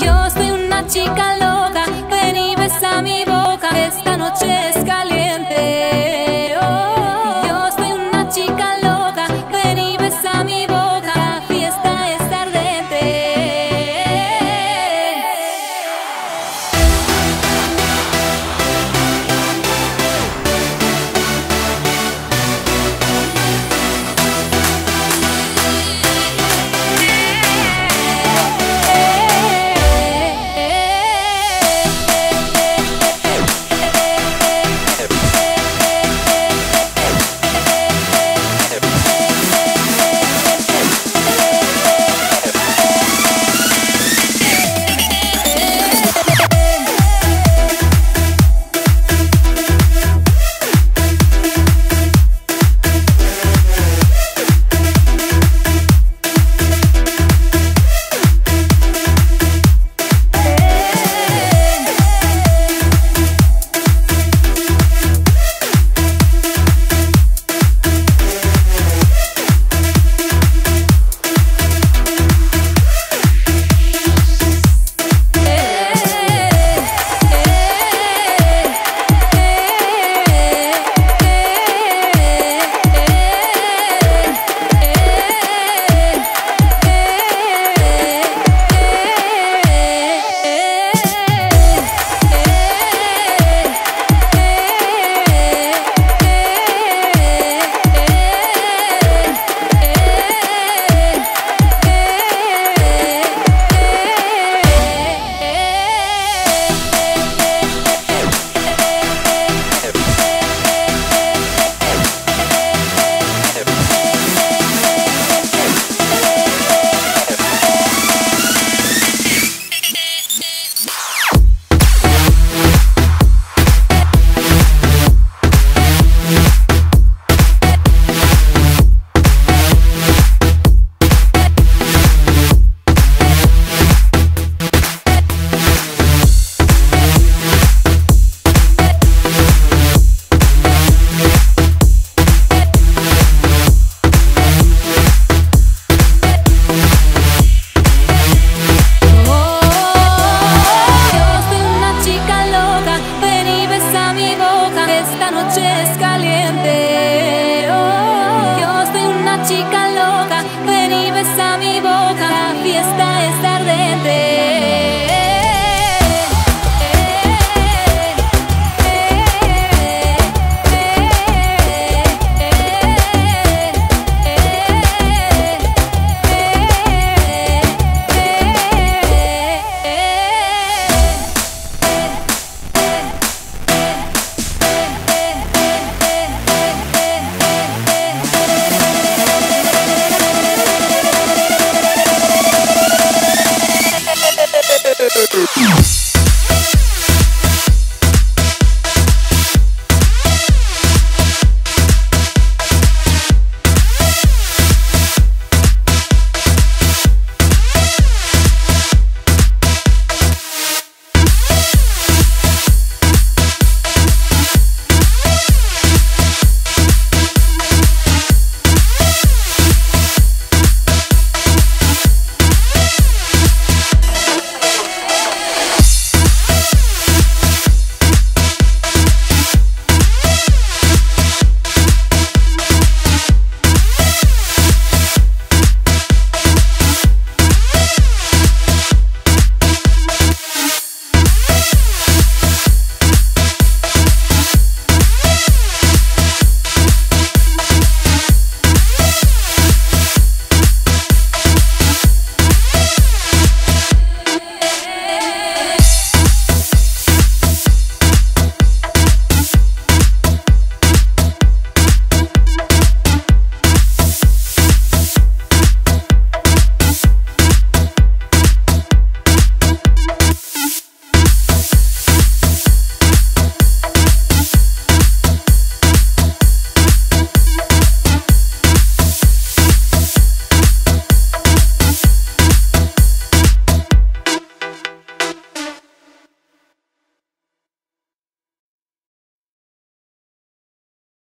Yo soy una chica loca, ven y besa mi boca, esta noche es caliente. esta noche es caliente.